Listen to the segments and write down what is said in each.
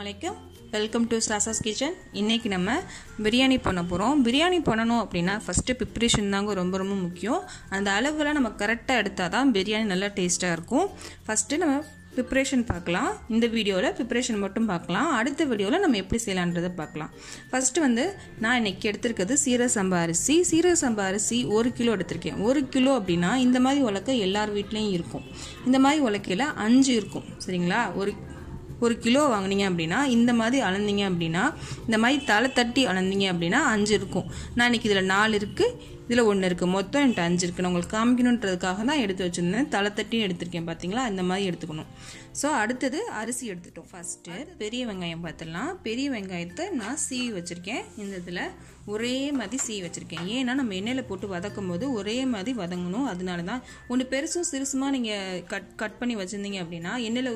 வலைக்கம் welcome to சாசாஸ் kitchen இன்றைக்கி நம்ம பிரியாணி பண்ண போகிறோம் பிரியாணி பண்ணணும் அப்படின்னா ஃபஸ்ட்டு ப்ரிப்ரேஷன் தாங்க ரொம்ப ரொம்ப முக்கியம். அந்த அளவில் நம்ம கரெக்டாக எடுத்தால் தான் பிரியாணி நல்லா டேஸ்ட்டாக இருக்கும். ஃபஸ்ட்டு நம்ம ப்ரிப்ரேஷன் பார்க்கலாம். இந்த வீடியோவில் ப்ரிப்ரேஷன் மட்டும் பார்க்கலாம். அடுத்த வீடியோவில் நம்ம எப்படி செய்யலான்றதை பார்க்கலாம். ஃபஸ்ட்டு வந்து நான் இன்றைக்கி எடுத்திருக்கிறது சீரக சம்பா அரிசி. சீர சம்பா அரிசி ஒரு கிலோ எடுத்திருக்கேன். ஒரு கிலோ அப்படின்னா இந்த மாதிரி உலக்க எல்லார் வீட்லேயும் இருக்கும். இந்த மாதிரி உலக்கையில் அஞ்சு இருக்கும். சரிங்களா? ஒரு ஒரு கிலோ வாங்குனீங்க அப்படின்னா இந்த மாதிரி அளந்தீங்க அப்படின்னா இந்த மாதிரி தலை தட்டி அளந்தீங்க அப்படின்னா அஞ்சு இருக்கும். நான் இன்னைக்கு இதில் நாலு இருக்குது இதில் ஒன்று இருக்குது மொத்தம் என்கிட்ட அஞ்சு இருக்குது நான் உங்களுக்கு காமிக்கணுன்றதுக்காக தான் எடுத்து வச்சுருந்தேன். தலை தட்டியும் எடுத்திருக்கேன் பார்த்தீங்களா அந்த மாதிரி எடுத்துக்கணும். ஸோ அடுத்தது அரிசி எடுத்துட்டோம் ஃபஸ்ட்டு பெரிய வெங்காயம் பார்த்துடலாம் பெரிய வெங்காயத்தை நான் சீவி வச்சுருக்கேன். இந்த இதில் ஒரே மாதிரி சீவி வச்சுருக்கேன். ஏன்னா நம்ம எண்ணெயில் போட்டு வதக்கும் போது ஒரே மாதிரி வதங்கணும். அதனால தான் ஒன்று பெருசும் சிறுசுமாக நீங்கள் கட் கட் பண்ணி வச்சுருந்தீங்க அப்படின்னா எண்ணெயில்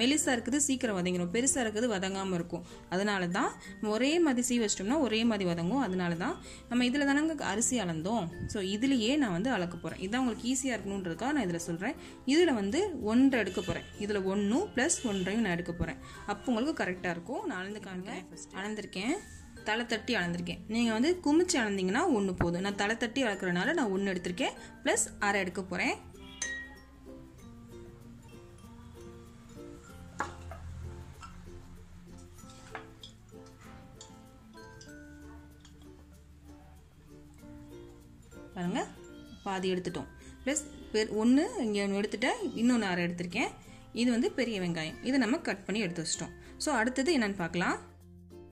மெலிசாக இருக்குது சீக்கிரம் வதங்கிடும் பெருசாக இருக்குது வதங்காமல் இருக்கும். அதனால தான் ஒரே மாதிரி சீவி வச்சிட்டோம்னா ஒரே மாதிரி வதங்கும். அதனால தான் நம்ம இதில் தானங்க அரிசி அளந்தோம். ஸோ இதுலேயே நான் வந்து அளக்க போகிறேன் இதான் உங்களுக்கு ஈஸியாக இருக்கணுன்றதுக்காக நான் இதில் சொல்கிறேன் இதில் வந்து ஒன்றரை எடுக்க போகிறேன் இதில் ஒன்றும் ப்ளஸ் ஒன்றையும் நான் எடுக்க போகிறேன் அப்போ உங்களுக்கு கரெக்டாக இருக்கும். நான் அளந்து காமிங்க அளந்திருக்கேன். தலை தட்டி அளந்திருக்கேன். நீங்கள் வந்து குமிச்சு அளந்தீங்கன்னா ஒன்று போதும். நான் தலை தட்டி அளக்குறதுனால நான் ஒன்று எடுத்திருக்கேன். ப்ளஸ் அரை எடுக்க போகிறேன் பாருங்க. பாதி எடுத்துட்டோம். ப்ளஸ் பெர் ஒன்று இங்கே ஒன்று எடுத்துட்டேன் இன்னொன்று அரை எடுத்திருக்கேன். இது வந்து பெரிய வெங்காயம். இதை நம்ம கட் பண்ணி எடுத்து வச்சிட்டோம். ஸோ அடுத்தது என்னென்னு பார்க்கலாம்.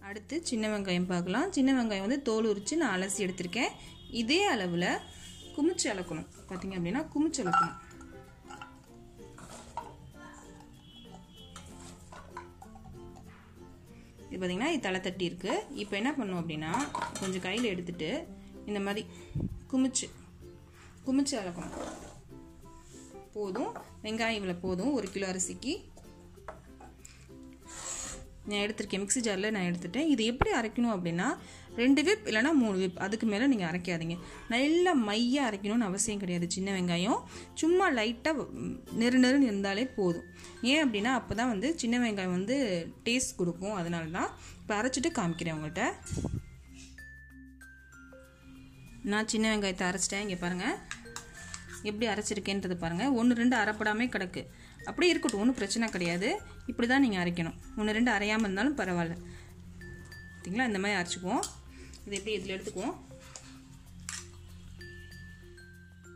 அடுத்து சின்ன வெங்காயம் பார்க்கலாம். சின்ன வெங்காயம் வந்து தோல் உரித்து நான் அலசி எடுத்திருக்கேன். இதே அளவில் குமிச்சு அளக்கணும். பார்த்தீங்க அப்படின்னா குமிச்சு அளக்கணும். இது பார்த்தீங்கன்னா இது தலை தட்டி இருக்குது இப்போ என்ன பண்ணும் அப்படின்னா கொஞ்சம் கையில் எடுத்துட்டு இந்த மாதிரி குமிச்சு குமிச்சு அளக்கணும் போதும். வெங்காயம் இவ்வளோ போதும். ஒரு கிலோ அரிசிக்கு நான் எடுத்திருக்கேன். மிக்ஸி ஜாரில் நான் எடுத்துட்டேன். இது எப்படி அரைக்கணும் அப்படின்னா ரெண்டு விப் இல்லைனா மூணு விப். அதுக்கு மேலே நீங்கள் அரைக்காதீங்க. நல்லா மையாக அரைக்கணும்னு அவசியம் கிடையாது. சின்ன வெங்காயம். சும்மா லைட்டாக நெரு நெருன்னு இருந்தாலே போதும். ஏன் அப்படின்னா அப்போ தான் வந்து சின்ன வெங்காயம் வந்து டேஸ்ட் கொடுக்கும். அதனால தான் இப்போ அரைச்சிட்டு காமிக்கிறேன் உங்கள்கிட்ட நான் சின்ன வெங்காயத்தை அரைச்சிட்டேன். இங்கே பாருங்கள் எப்படி அரைச்சிருக்கேன்றது பாருங்கள் ஒன்று ரெண்டு அரைப்படாமே கிடக்கு. அப்படியே இருக்கட்டும். ஒன்றும் பிரச்சனை கிடையாது. இப்படி தான் நீங்கள் அரைக்கணும். ஒன்று ரெண்டு அரையாமல் இருந்தாலும் பரவாயில்ல. பார்த்தீங்களா இந்த மாதிரி அரைச்சிக்குவோம். இது எப்படி இதில் எடுத்துக்குவோம்?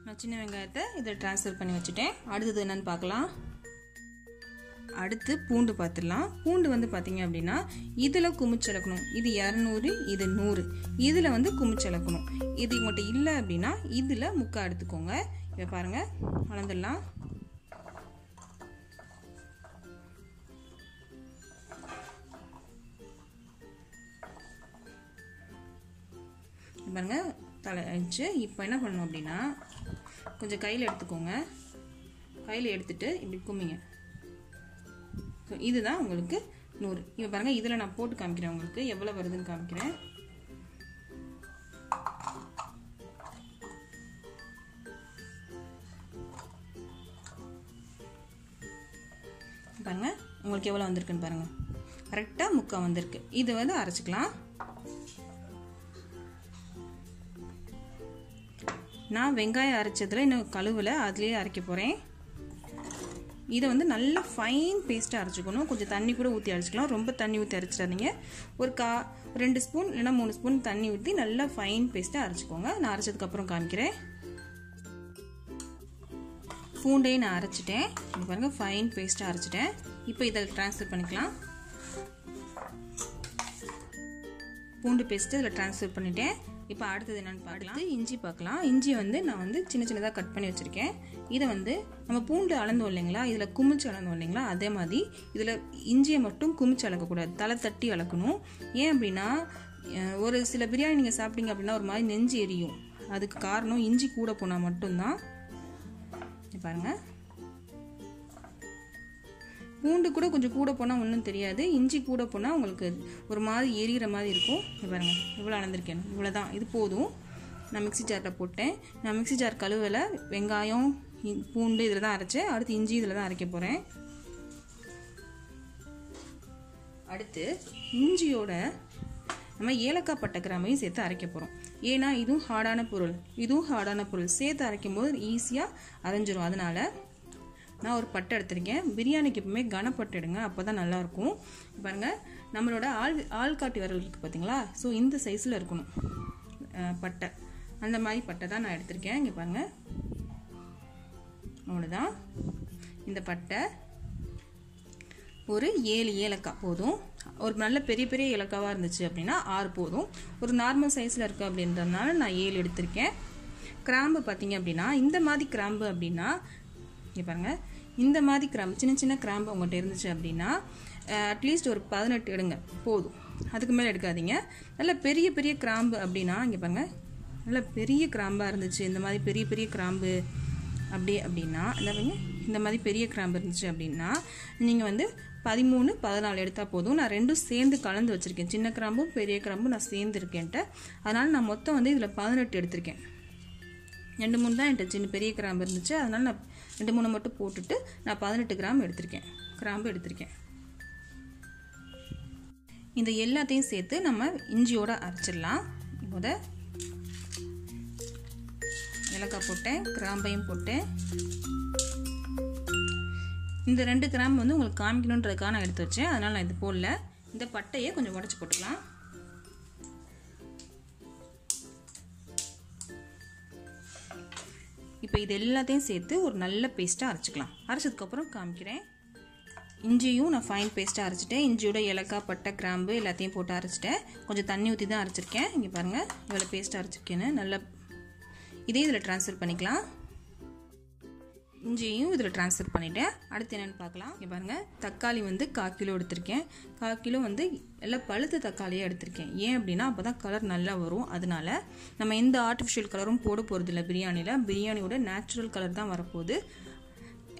நான் சின்ன வெங்காயத்தை இதில் ட்ரான்ஸ்ஃபர் பண்ணி வச்சுட்டேன். அடுத்தது என்னென்னு பார்க்கலாம். அடுத்து பூண்டு பார்த்துடலாம். பூண்டு வந்து பார்த்தீங்க அப்படின்னா இதில் குமிச்சலக்கணும் இது இரநூறு இது நூறு. இதில் வந்து குமிச்சலக்கணும் இது உங்கள்கிட்ட இல்லை அப்படின்னா இதில் முக்கால் எடுத்துக்கோங்க. இதை பாருங்கள் வளர்ந்துடலாம். பாருங்க. தலை வச்சு இப்போ என்ன பண்ணணும் அப்படின்னா கொஞ்சம் கையில் எடுத்துக்கோங்க. கையில் எடுத்துட்டு இப்படி கும்மிங்க ஸோ இதுதான் உங்களுக்கு நூறு. இப்போ பாருங்கள் இதில் நான் போட்டு காமிக்கிறேன் உங்களுக்கு. எவ்வளோ வருதுன்னு காமிக்கிறேன். பாருங்க உங்களுக்கு எவ்வளோ வந்திருக்குன்னு பாருங்கள் கரெக்டாக முக்கால் வந்திருக்கு. இது வந்து அரைச்சிக்கலாம். நான் வெங்காயம் அரைச்சதில் இன்னும் கழுவில் அதுலேயே அரைக்க போகிறேன் இதை வந்து நல்லா ஃபைன் பேஸ்ட்டாக அரைச்சிக்கணும். கொஞ்சம் தண்ணி கூட ஊற்றி அரைச்சிக்கலாம். ரொம்ப தண்ணி ஊற்றி அரைச்சிடாதீங்க. ஒரு கா ரெண்டு ஸ்பூன் இல்லைனா மூணு ஸ்பூன் தண்ணி ஊற்றி நல்லா ஃபைன் பேஸ்ட்டாக அரைச்சிக்கோங்க. நான் அரைச்சதுக்கப்புறம் காமிக்கிறேன். பூண்டையும் நான் அரைச்சிட்டேன். இது பாருங்கள் ஃபைன் பேஸ்ட்டாக அரைச்சிட்டேன். இப்போ இதை ட்ரான்ஸ்ஃபர் பண்ணிக்கலாம். பூண்டு பேஸ்ட்டு இதில் ட்ரான்ஸ்ஃபர் பண்ணிட்டேன். இப்போ அடுத்தது என்னென்னு பார்க்கலாம். இஞ்சி பார்க்கலாம். இஞ்சி வந்து நான் வந்து சின்ன சின்னதாக கட் பண்ணி வச்சுருக்கேன். இதை வந்து நம்ம பூண்டு அளந்தோம் இல்லைங்களா? இதில் குமிச்சு அளந்தோம் இல்லைங்களா? அதே மாதிரி இதில் இஞ்சியை மட்டும் குமிச்சு அளக்கக்கூடாது. தலை தட்டி அளக்கணும். ஏன் அப்படின்னா ஒரு சில பிரியாணி நீங்கள் சாப்பிட்டீங்க அப்படின்னா ஒரு மாதிரி நெஞ்சு எரியும். அதுக்கு காரணம் இஞ்சி கூட போனால் மட்டும்தான். பாருங்கள் பூண்டு கூட கொஞ்சம் கூட போனால் ஒன்றும் தெரியாது. இஞ்சி கூட போனால் உங்களுக்கு ஒரு மாதிரி எரிகிற மாதிரி இருக்கும். பாருங்கள் இவ்வளோ அளந்திருக்கேன். இவ்வளோ தான் இது போதும். நான் மிக்சி ஜாரில் போட்டேன். நான் மிக்சி ஜார் கழுவில். வெங்காயம் பூண்டு இதில் தான் அரைச்சேன். அடுத்து இஞ்சி இதில் தான் அரைக்க போகிறேன் அடுத்து இஞ்சியோட நம்ம ஏலக்காய் பட்டை கிராமையும் சேர்த்து அரைக்க போகிறோம் ஏன்னா இதுவும் ஹார்டான பொருள். இதுவும் ஹார்டான பொருள். சேர்த்து அரைக்கும் போது ஈஸியாக அரைஞ்சிரும். அதனால நான் ஒரு பட்டை எடுத்திருக்கேன். பிரியாணிக்கு எப்பவுமே கனப்பட்டை எடுங்க அப்போ தான் நல்லாயிருக்கும். பாருங்கள் நம்மளோட ஆள் ஆள்காட்டி விரல் இருக்குது பார்த்தீங்களா ஸோ இந்த சைஸில் இருக்கணும். பட்டை. அந்த மாதிரி பட்டை தான் நான் எடுத்திருக்கேன். இங்கே பாருங்கள் அவ்வளோதான் இந்த பட்டை ஒரு ஏழு ஏலக்காய் போதும். ஒரு நல்ல பெரிய பெரிய ஏலக்காவாக இருந்துச்சு அப்படின்னா ஆறு போதும். ஒரு நார்மல் சைஸில் இருக்குது அப்படின்றதுனால நான் ஏழு எடுத்திருக்கேன். கிராம்பு பார்த்தீங்க அப்படின்னா இந்த மாதிரி கிராம்பு அப்படின்னா இங்கே பாருங்கள் இந்த மாதிரி கிராம்பு சின்ன சின்ன கிராம்பு உங்கள்கிட்ட இருந்துச்சு அப்படின்னா அட்லீஸ்ட் ஒரு பதினெட்டு எடுங்க. போதும். அதுக்கு மேலே எடுக்காதீங்க. நல்ல பெரிய பெரிய கிராம்பு அப்படின்னா இங்கே பாருங்கள் நல்ல பெரிய கிராம்பாக இருந்துச்சு. இந்த மாதிரி பெரிய பெரிய கிராம்பு அப்படி அப்படின்னா இந்த இந்த மாதிரி பெரிய கிராம்பு இருந்துச்சு அப்படின்னா நீங்கள் வந்து பதிமூணு பதினாலு எடுத்தால் போதும். நான் ரெண்டும் சேர்ந்து கலந்து வச்சுருக்கேன். சின்ன கிராம்பும் பெரிய கிராம்பும் நான் சேர்ந்து இருக்கேன்ட்டு. அதனால் நான் மொத்தம் வந்து இதில் பதினெட்டு எடுத்திருக்கேன். ரெண்டு மூணு தான் என்கிட்ட சின்ன பெரிய கிராம்பு இருந்துச்சு. அதனால் நான் ரெண்டு மூணு மட்டும் போட்டுட்டு நான் பதினெட்டு கிராம் எடுத்திருக்கேன். கிராம்பு எடுத்திருக்கேன். இந்த எல்லாத்தையும் சேர்த்து நம்ம இஞ்சியோட அரைச்சிடலாம். முத ஏலக்காய் போட்டேன் கிராம்பையும் போட்டேன். இந்த ரெண்டு கிராம் வந்து உங்களுக்கு காமிக்கணுன்றதுக்காக நான் எடுத்து வச்சேன். அதனால் நான் இது போடல. இந்த பட்டையை கொஞ்சம் உடச்சி போட்டுக்கலாம். இப்போ இது எல்லாத்தையும் சேர்த்து ஒரு நல்ல பேஸ்ட்டாக அரைச்சிக்கலாம். அரைச்சதுக்கப்புறம் காமிக்கிறேன். இஞ்சியும் நான் ஃபைன் பேஸ்ட்டாக அரைச்சிட்டேன். இஞ்சியோட ஏலக்காய் பட்டை கிராம்பு எல்லாத்தையும் போட்டு அரைச்சிட்டேன். கொஞ்சம் தண்ணி ஊற்றி தான் அரைச்சிருக்கேன். இங்கே பாருங்கள் இவ்வளோ பேஸ்ட்டாக அரைச்சிருக்கேன்னு. நல்லா இதே இதில் ட்ரான்ஸ்ஃபர் பண்ணிக்கலாம். இஞ்சியும் இதில் ட்ரான்ஸ்ஃபர் பண்ணிவிட்டேன் அடுத்து என்னென்னு பார்க்கலாம். இங்கே பாருங்கள் தக்காளி வந்து கால் கிலோ எடுத்திருக்கேன். கால் கிலோ வந்து எல்லாம் பழுத்த தக்காளியாக எடுத்திருக்கேன். ஏன் அப்படின்னா அப்போ தான் கலர் நல்லா வரும். அதனால நம்ம எந்த ஆர்டிஃபிஷியல் கலரும் போட போகிறதில்ல பிரியாணியில். பிரியாணியோட நேச்சுரல் கலர் தான் வரப்போகுது.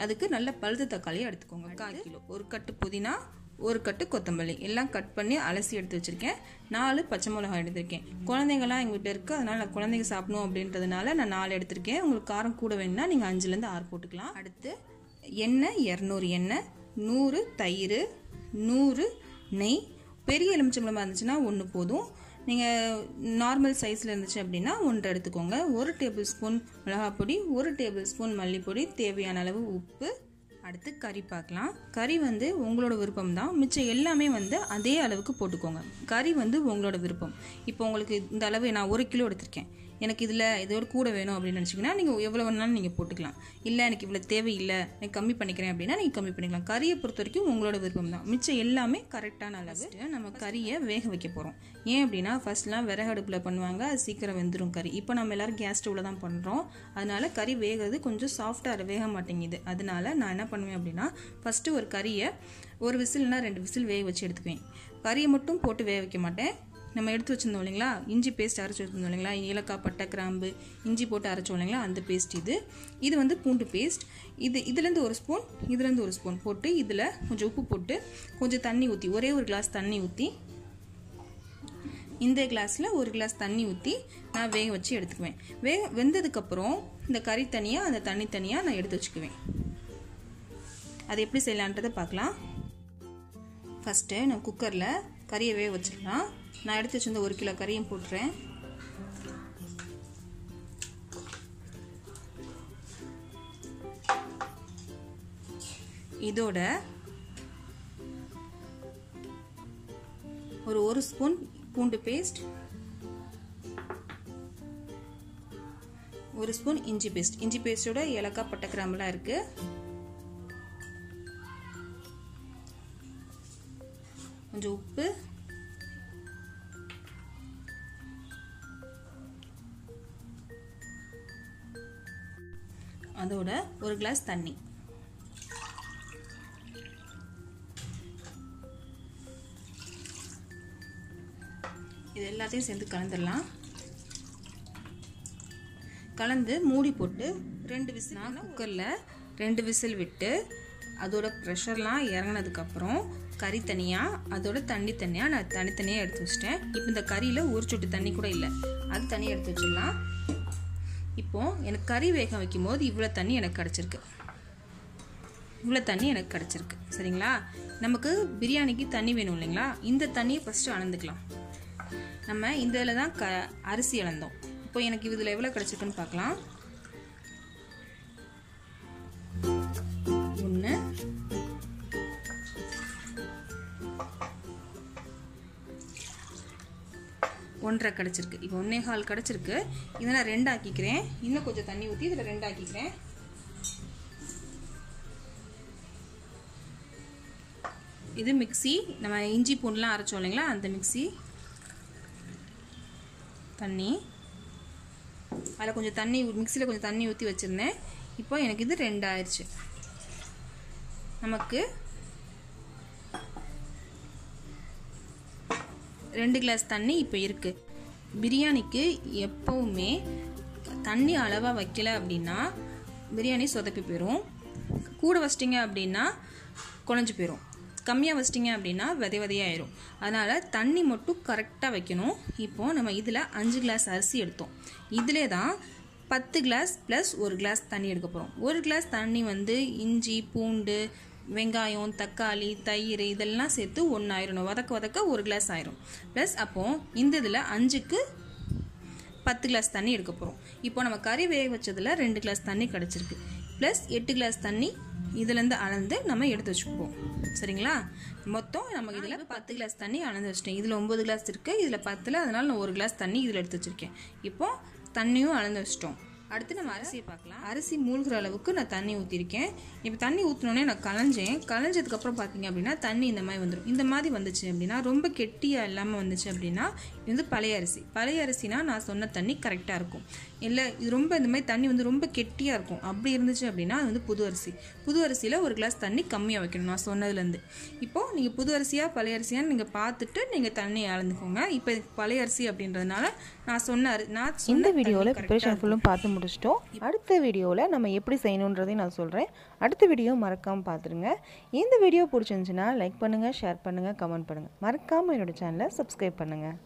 அதுக்கு நல்ல பழுத்த தக்காளியை எடுத்துக்கோங்க. கால் கிலோ ஒரு கட்டு புதினா ஒரு கட்டு கொத்தமல்லி. எல்லாம் கட் பண்ணி அலசி எடுத்து வச்சுருக்கேன். நாலு பச்சை மிளகாய் எடுத்திருக்கேன். குழந்தைங்களாம் எங்கள் வீட்டில் இருக்குது அதனால் நான் குழந்தைங்க சாப்பிடணும் அப்படின்றதுனால நான் நாலு எடுத்திருக்கேன். உங்களுக்கு காரம் கூட வேணும்னா நீங்கள் அஞ்சுலேருந்து ஆறு போட்டுக்கலாம். அடுத்து எண்ணெய் இரநூறு எண்ணெய் நூறு தயிர் நூறு நெய். பெரிய எலுமிச்சம்பழமாக இருந்துச்சுன்னா ஒன்று போதும். நீங்கள் நார்மல் சைஸில் இருந்துச்சு அப்படின்னா ஒன்று எடுத்துக்கோங்க. ஒரு டேபிள் ஸ்பூன் மிளகாய் பொடி ஒரு டேபிள் ஸ்பூன் மல்லிப்பொடி தேவையான அளவு உப்பு அடுத்து கறி பார்க்கலாம். கறி வந்து உங்களோட விருப்பம் தான். மிச்சம் எல்லாமே வந்து அதே அளவுக்கு போட்டுக்கோங்க. கறி வந்து உங்களோட விருப்பம். இப்போ உங்களுக்கு இந்த அளவு நான் ஒரு கிலோ எடுத்திருக்கேன். எனக்கு இதில் இதோட கூட வேணும் அப்படின்னு நினச்சிங்கன்னா நீங்கள் எவ்வளோ வேணாலும் நீங்கள் போட்டுக்கலாம். இல்லை எனக்கு இவ்வளோ தேவையில்லை எனக்கு கம்மி பண்ணிக்கிறேன் அப்படின்னா நீங்கள் கம்மி பண்ணிக்கலாம். கறியை பொறுத்த வரைக்கும் உங்களோட விருப்பம் தான். மிச்சம் எல்லாமே கரெக்டான அளவு நம்ம கறியை வேக வைக்க போகிறோம் ஏன் அப்படின்னா ஃபர்ஸ்ட்லாம் விறகு அடுப்பில் பண்ணுவாங்க அது சீக்கிரம் வெந்துடும் கறி. இப்போ நம்ம எல்லாரும் கேஸ் ஸ்டவ்வில் தான் பண்ணுறோம் அதனால கறி வேகிறது கொஞ்சம் சாஃப்டாக வேக மாட்டேங்குது. அதனால நான் என்ன பண்ணுவேன் அப்படின்னா ஃபஸ்ட்டு ஒரு கறியை ஒரு விசில்னா ரெண்டு விசில் வேக வச்சு எடுத்துக்குவேன். கறியை மட்டும் போட்டு வேக வைக்க மாட்டேன். நம்ம எடுத்து வச்சிருந்தோம் இல்லைங்களா? இஞ்சி பேஸ்ட் அரைச்சி வச்சுருந்தோம் இல்லைங்களா? ஏலக்காய் பட்டை கிராம்பு இஞ்சி போட்டு அரைச்சோம் இல்லைங்களா? அந்த பேஸ்ட் இது. இது வந்து பூண்டு பேஸ்ட் இது இதுலேருந்து ஒரு ஸ்பூன் இதுலேருந்து ஒரு ஸ்பூன் போட்டு இதில் கொஞ்சம் உப்பு போட்டு கொஞ்சம் தண்ணி ஊற்றி ஒரே ஒரு கிளாஸ் தண்ணி ஊற்றி இந்த கிளாஸில் ஒரு கிளாஸ் தண்ணி ஊற்றி நான் வேக வச்சு எடுத்துக்குவேன். வேக வெந்ததுக்கப்புறம் இந்த கறி தனியாக அந்த தண்ணி தனியாக நான் எடுத்து வச்சுக்குவேன். அது எப்படி செய்யலான்றதை பார்க்கலாம். ஃபஸ்ட்டு நான் குக்கரில் கறியை வேக வச்சிடலாம். நான் எடுத்து வச்சிருந்த ஒரு கிலோ கறியும் போட்டுறேன். இதோட ஒரு ஒரு ஸ்பூன் பூண்டு பேஸ்ட் ஒரு ஸ்பூன் இஞ்சி பேஸ்ட். இஞ்சி பேஸ்டோட ஏலக்காய் பட்டை கிராம்பெலாம் இருக்குது கொஞ்சம் உப்பு. அதோட ஒரு கிளாஸ் தண்ணி. இது எல்லாத்தையும் சேர்ந்து கலந்துடலாம். கலந்து மூடி போட்டு ரெண்டு விசில் நான் குக்கரில் ரெண்டு விசில் விட்டு அதோட ப்ரெஷர்லாம் இறங்கினதுக்கப்புறம் கறி தனியாக அதோட தண்ணி தனியாக நான் தனித்தனியாக எடுத்து வச்சிட்டேன். இப்போ இந்த கறியில் ஒரு சொட்டு தண்ணி கூட இல்லை. அது தனியாக எடுத்து வச்சிடலாம். இப்போது எனக்கு கறி வேக வைக்கும் போது இவ்வளோ தண்ணி எனக்கு கிடச்சிருக்கு. இவ்வளோ தண்ணி எனக்கு கிடச்சிருக்கு. சரிங்களா? நமக்கு பிரியாணிக்கு தண்ணி வேணும் இல்லைங்களா? இந்த தண்ணியை ஃபஸ்ட்டு அளந்துக்கலாம். நம்ம இந்த இதில் தான் க அரிசி அளந்தோம். இப்போ எனக்கு இதில் எவ்வளோ கிடச்சிருக்குன்னு பார்க்கலாம். ஒன்றரை கிடச்சிருக்கு. இப்போ ஒன்றே கால் கிடச்சிருக்கு. இதை நான் ரெண்டு ஆக்கிக்கிறேன் இன்னும் கொஞ்சம் தண்ணி ஊற்றி இதில் ரெண்டு ஆக்கிக்கிறேன் இது மிக்சி நம்ம இஞ்சி பூண்டுலாம் அரைச்சோம் இல்லைங்களா? அந்த மிக்சி தண்ணி. அதில் கொஞ்சம் தண்ணி மிக்சியில் கொஞ்சம் தண்ணி ஊற்றி வச்சுருந்தேன். இப்போ எனக்கு இது ரெண்டு ஆயிடுச்சு நமக்கு ரெண்டு கிளாஸ் தண்ணி இப்போ இருக்குது பிரியாணிக்கு எப்போவுமே தண்ணி அளவாக வைக்கல அப்படின்னா பிரியாணி சொதப்பி போயிடும் கூட வச்சிட்டிங்க அப்படின்னா குழஞ்சி போயிடும் கம்மியாக வச்சிட்டிங்க அப்படின்னா விதை விதையாயிரும். அதனால் தண்ணி மட்டும் கரெக்டாக வைக்கணும். இப்போது நம்ம இதில் அஞ்சு கிளாஸ் அரிசி எடுத்தோம். இதிலே தான் பத்து கிளாஸ் ப்ளஸ் ஒரு கிளாஸ் தண்ணி எடுக்க போகிறோம் ஒரு கிளாஸ் தண்ணி வந்து இஞ்சி பூண்டு வெங்காயம் தக்காளி தயிர் இதெல்லாம் சேர்த்து ஒன்று ஆயிரணும் வதக்க வதக்க ஒரு கிளாஸ் ஆயிரும். ப்ளஸ் அப்போது இந்த இதில் அஞ்சுக்கு பத்து கிளாஸ் தண்ணி எடுக்க போகிறோம் இப்போ நம்ம கறி வேக வச்சதில் ரெண்டு கிளாஸ் தண்ணி கிடச்சிருக்கு. ப்ளஸ் எட்டு கிளாஸ் தண்ணி இதுலேருந்து அளந்து நம்ம எடுத்து வச்சுக்குவோம். சரிங்களா? மொத்தம் நம்ம இதில் பத்து. கிளாஸ் தண்ணி அளந்து வச்சிட்டேன். இதில் ஒம்பது கிளாஸ் இருக்குது இதில் பத்தில் அதனால் நான் ஒரு கிளாஸ் தண்ணி இதில் எடுத்து வச்சுருக்கேன். இப்போது தண்ணியும் அளந்து வச்சிட்டோம். அடுத்து நம்ம அரிசியை பார்க்கலாம். அரிசி மூழ்கிற அளவுக்கு நான் தண்ணி ஊற்றிருக்கேன் இப்போ தண்ணி ஊற்றினோடனே நான் கலைஞ்சேன். கலைஞ்சதுக்கப்புறம் பார்த்தீங்க அப்படின்னா தண்ணி இந்த மாதிரி வந்துடும் இந்த மாதிரி வந்துச்சு அப்படின்னா ரொம்ப கெட்டியாக இல்லாமல் வந்துச்சு அப்படின்னா இது வந்து பழைய அரிசி. பழைய அரிசினா நான் சொன்ன தண்ணி கரெக்டாக இருக்கும். இல்லை இது ரொம்ப இந்த மாதிரி தண்ணி வந்து ரொம்ப கெட்டியாக இருக்கும். அப்படி இருந்துச்சு அப்படின்னா அது வந்து புது அரிசி. புது அரிசியில் ஒரு கிளாஸ் தண்ணி கம்மியாக வைக்கணும் நான் சொன்னதுலேருந்து. இப்போது நீங்கள் புது அரிசியாக பழைய அரிசியான்னு நீங்கள் பார்த்துட்டு நீங்கள் தண்ணி அளந்துக்கோங்க. இப்போ பழைய அரிசி அப்படின்றதுனால நான் சொன்ன நான் இந்த வீடியோவில் ப்ரிப்பரேஷன் ஃபுல்லும் பார்த்து முடிச்சிட்டோம். அடுத்த வீடியோவில் நம்ம எப்படி செய்யணுன்றதையும் நான் சொல்கிறேன் அடுத்த வீடியோ மறக்காமல் பார்த்துருங்க. இந்த வீடியோ பிடிச்சிருந்துச்சுன்னா லைக் பண்ணுங்கள் ஷேர் பண்ணுங்கள் கமெண்ட் பண்ணுங்கள் மறக்காமல் என்னோட சேனலை சப்ஸ்கிரைப் பண்ணுங்கள்